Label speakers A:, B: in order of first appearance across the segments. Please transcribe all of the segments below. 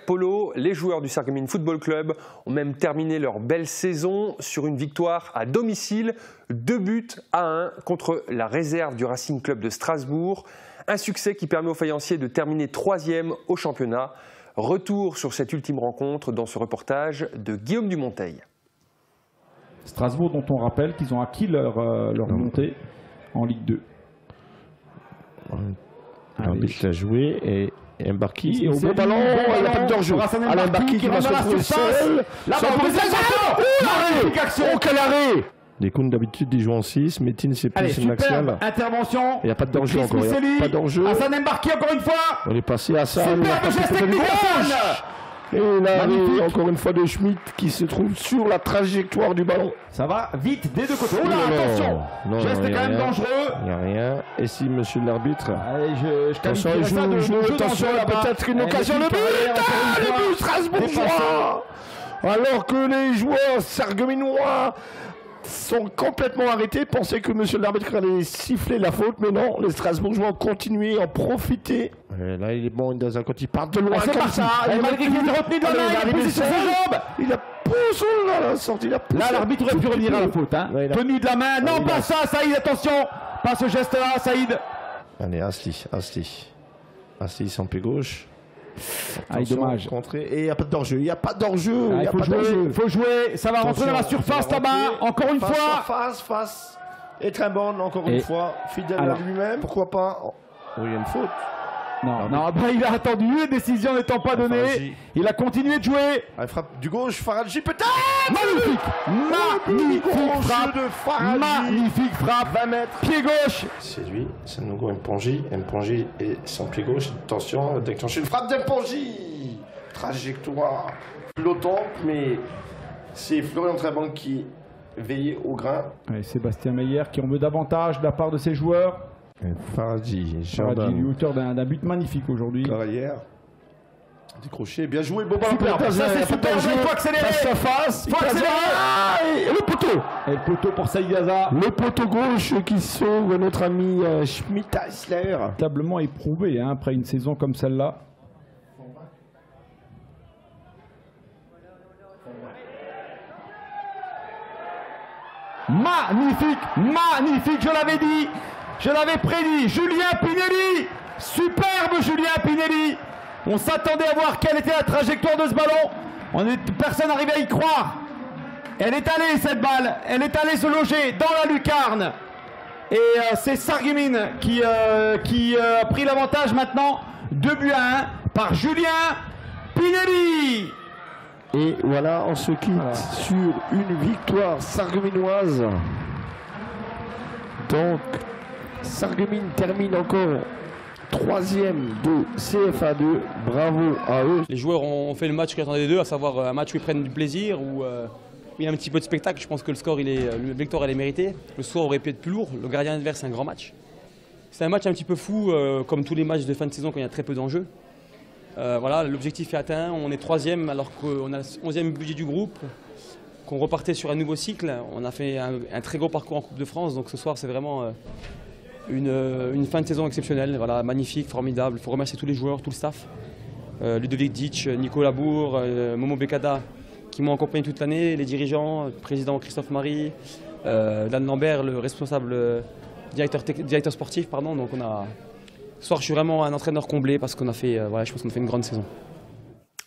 A: Polo, les joueurs du Sarreguemines Football Club ont même terminé leur belle saison sur une victoire à domicile, deux buts à un contre la réserve du Racing Club de Strasbourg. Un succès qui permet aux faïenciers de terminer troisième au championnat. Retour sur cette ultime rencontre dans ce reportage de Guillaume Dumonteil.
B: Strasbourg dont on rappelle qu'ils ont acquis leur, euh, leur montée en Ligue 2.
C: L'arbitre a joué et Mbarki
B: C'est
C: au bon ballon,
B: bon
C: il n'y a pas de danger. Alain
B: Mbarki qui
C: qui va se
B: la
C: retrouver seul.
B: Zazan.
C: Oh, quel arrêt Les Koun d'habitude ils jouent en 6, Métine c'est plus Maxial.
B: intervention.
C: Il n'y a pas de danger encore, il n'y a pas de danger.
B: Hassan Mbarki encore une fois.
C: On est passé à ça. il a
B: Superbe geste technique.
C: Et là, encore une fois de Schmitt qui se trouve sur la trajectoire du ballon.
B: Ça va vite des deux côtés. Oh là,
C: Non,
B: attention.
C: non,
B: Geste
C: non,
B: quand même
C: rien.
B: dangereux.
C: Il n'y a rien. Et si monsieur l'arbitre
B: je, je
C: Attention, il
B: ça
C: joue,
B: de,
C: attention,
B: là-bas.
C: peut-être une
B: Eh,
C: occasion. Le but Ah, Le but strasbourgeois Alors que les joueurs sargueminois sont complètement arrêtés, pensaient que monsieur l'arbitre allait siffler la faute, mais non, les Strasbourgeois ont continué, ont profité. Et là, il est bon, dans un quand il part de loin
B: Ah, c'est
C: comme ça. Il
B: malgré
C: a-
B: qu'il était retenu de la
C: il est
B: a posé sur ses
C: seul.
B: jambes.
C: Il a poussé à la sortie, il a poussé.
B: Là, l'arbitre aurait pu revenir à la faute. Hein.
C: Ouais, il a-
B: Tenue de la main. Non,
C: il
B: pas
C: a-
B: ça, Saïd, attention. Pas ce geste-là, Saïd.
C: Allez, Asti, Asti. Asti, sans pied gauche. Attention,
B: dommage.
C: Et il n'y a pas d'enjeu, il n'y a pas d'enjeu.
B: Ah,
C: il
B: faut jouer, faut jouer. Ça va rentrer dans la surface là-bas. Encore une
C: face
B: fois.
C: Face, face. Et Trimbonne, encore
B: Et-
C: une fois, fidèle
B: Alors.
C: à lui-même. Pourquoi pas Oh, il y a une faute.
B: Non, non, bah, il a attendu, décision n'étant pas donnée. Il a continué de jouer.
C: Elle frappe du gauche, Faradji peut-être
B: Magnifique Magnifique frappe
C: de Faradji.
B: Magnifique frappe
C: 20 mètres.
B: Pied gauche
C: C'est lui, c'est Nogo Mpongi. Mpongi et son pied gauche. Attention, déclencher une frappe d'Mpongi. Trajectoire flottante, mais c'est Florian Trabant qui veillait au grain.
B: Allez, Sébastien Meyer qui en veut davantage de la part de ses joueurs.
C: Faradji,
B: Faradji, du auteur d'un but magnifique aujourd'hui.
C: Carrière. Décroché, bien joué, pour le
B: ça, c'est
C: il
B: faut accélérer.
C: Face face,
B: Faut
C: il
B: accélérer.
C: Ah, et le poteau
B: Et le poteau pour Saïd Gaza.
C: Le poteau gauche qui sauve notre ami euh, Schmitt Eisler.
B: Véritablement éprouvé hein, après une saison comme celle-là. Magnifique, magnifique, je l'avais dit, je l'avais prédit. Julien Pinelli, superbe Julien Pinelli. On s'attendait à voir quelle était la trajectoire de ce ballon. On est, personne n'arrivait à y croire. Elle est allée cette balle, elle est allée se loger dans la lucarne. Et euh, c'est Sarguemine qui, euh, qui euh, a pris l'avantage maintenant. 2 buts à 1 par Julien Pinelli.
C: Et voilà, on se quitte sur une victoire sarguminoise. Donc, Sargumine termine encore troisième de CFA2. Bravo à eux.
D: Les joueurs ont fait le match qu'ils attendaient d'eux, à savoir euh, un match où ils prennent du plaisir, où euh, il y a un petit peu de spectacle. Je pense que le score, il est, le victoire, elle est méritée. Le score aurait pu être plus lourd. Le gardien adverse, c'est un grand match. C'est un match un petit peu fou, euh, comme tous les matchs de fin de saison quand il y a très peu d'enjeux. Euh, voilà, l'objectif est atteint. On est troisième alors qu'on a le 11e budget du groupe, qu'on repartait sur un nouveau cycle. On a fait un, très gros parcours en Coupe de France, donc ce soir, c'est vraiment euh, une, euh, une fin de saison exceptionnelle. Voilà, magnifique, formidable. Il faut remercier tous les joueurs, tout le staff. Euh, Ludovic Ditch, Nico Labour, euh, Momo Bekada, qui m'ont accompagné toute l'année, les dirigeants, le président Christophe Marie, euh, Dan Lambert, le responsable directeur, directeur sportif. Pardon. Donc on a... Ce soir, je suis vraiment un entraîneur comblé parce qu'on a fait, voilà, je pense qu'on a fait une grande saison.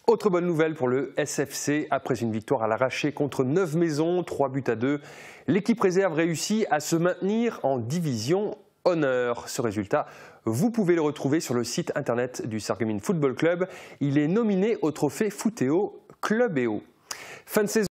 A: Autre bonne nouvelle pour le SFC, après une victoire à l'arraché contre 9 maisons, 3 buts à 2, l'équipe réserve réussit à se maintenir en division honneur. Ce résultat, vous pouvez le retrouver sur le site internet du Sarreguemines Football Club. Il est nominé au trophée Footéo Club EO. Fin de saison.